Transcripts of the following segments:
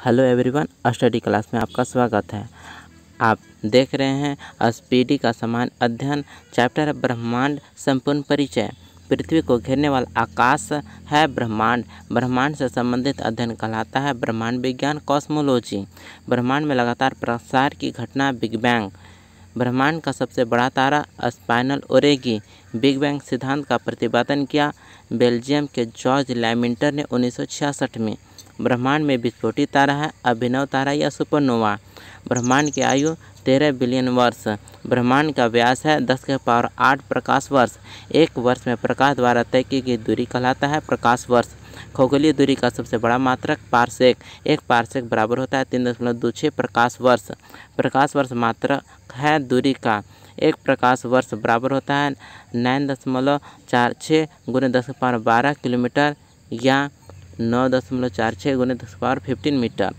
Hello everyone, study class में आपका स्वागत है। आप देख रहे हैं स्पीडी का समान अध्ययन, चैप्टर ब्रह्मांड, संपूर्ण परिचय। पृथ्वी को घेरने वाला आकाश है ब्रह्मांड। ब्रह्मांड से संबंधित अध्ययन कहलाता है ब्रह्मांड विज्ञान कॉस्मोलॉजी। ब्रह्मांड में लगातार प्रसार की घटना बिग बैंग। ब्रह्मांड का सबसे बड़ा तारा स्पाइनल ओरेगी। बिग बैंग सिद्धांत का प्रतिपादन किया बेल्जियम के जॉर्ज लैमिंटर ने उन्नीस सौ छियासठ में। ब्रह्मांड में विस्फोटित तारा है, अभिनव तारा या सुपरनोवा। ब्रह्मांड की आयु तेरह बिलियन वर्ष। ब्रह्मांड का व्यास है दस के पावर आठ प्रकाश वर्ष। एक वर्ष में प्रकाश द्वारा तय की गई दूरी कहलाता है प्रकाश वर्ष। खगोलीय दूरी का सबसे बड़ा मात्रक पार्सेक एक पार्सेक बराबर होता है तीन दशमलव दो छः प्रकाश वर्ष। प्रकाश वर्ष मात्रक है दूरी का। एक प्रकाश वर्ष बराबर होता है नाइन दशमलव चार छः गुने दस पावर बारह किलोमीटर या नौ दशमलव चार छः गुने दस पावर फिफ्टीन मीटर।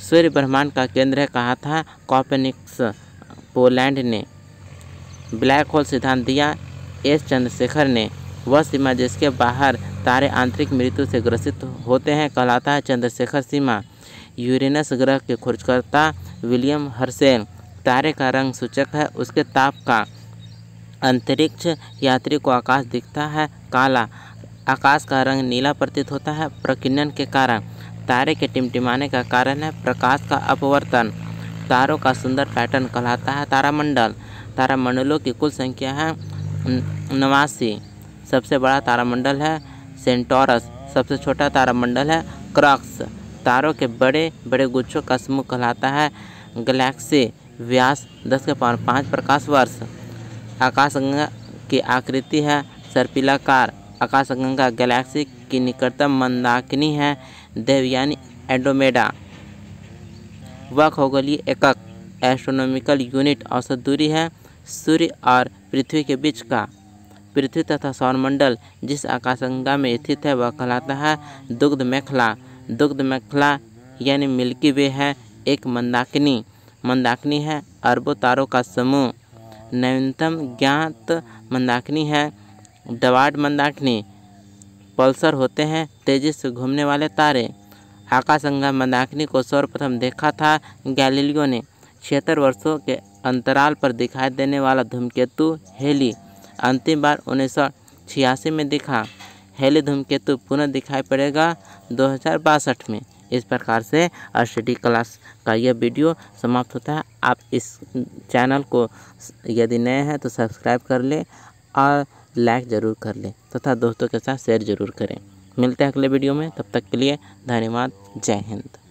सूर्य ब्रह्मांड का केंद्र है, कहा था कॉपेनिक्स, पोलैंड ने। ब्लैक होल सिद्धांत दिया, एस चंद्रशेखर ने। वह सीमा जिसके बाहर तारे आंतरिक मृत्यु से ग्रसित होते हैं, कहलाता है चंद्रशेखर सीमा। यूरेनस ग्रह के खोजकर्ता विलियम हर्सेल तारे का रंग सूचक है, उसके ताप का अंतरिक्ष यात्री को आकाश दिखता है काला। आकाश का रंग नीला प्रतीत होता है। प्रकीर्णन के कारण तारे के टिमटिमाने का कारण है प्रकाश का अपवर्तन। तारों का सुंदर पैटर्न कहलाता है तारामंडल। तारामंडलों की कुल संख्या है नवासी सबसे बड़ा तारामंडल है सेंटोरस। सबसे छोटा तारामंडल है क्रॉक्स। तारों के बड़े बड़े गुच्छों का समूह कहलाता है गैलेक्सी। व्यास दस के पाँच प्रकाश वर्ष। आकाशगंगा की आकृति है सर्पिलाकार। आकाशगंगा गैलेक्सी की निकटतम मंदाकिनी है देवयानी एंडोमेडा। वह खगोलीय एकक एस्ट्रोनॉमिकल यूनिट औसत दूरी है, सूर्य और पृथ्वी के बीच का। पृथ्वी तथा सौरमंडल जिस आकाशगंगा में स्थित है, वह कहलाता है दुग्ध मेखला। दुग्ध मेखला यानी मिल्की वे है, एक मंदाकिनी। मंदाकिनी है अरबों तारों का समूह। नवीनतम ज्ञात मंदाकिनी है डवाड मंदाकिनी पल्सर होते हैं, तेज़ी से घूमने वाले तारे। आकाशगंगा मंदाकिनी को सर्वप्रथम देखा था गैलीलियो ने। छिहत्तर वर्षों के अंतराल पर दिखाई देने वाला धूमकेतु हेली अंतिम बार उन्नीस सौ छियासी में दिखा। हेली धूमकेतु पुनः दिखाई पड़ेगा दो हज़ार बासठ में। इस प्रकार से स्टडी क्लास का यह वीडियो समाप्त होता है। आप इस चैनल को यदि नए हैं तो सब्सक्राइब कर लें और लाइक ज़रूर कर लें तथा दोस्तों के साथ शेयर ज़रूर करें। मिलते हैं अगले वीडियो में, तब तक के लिए धन्यवाद, जय हिंद।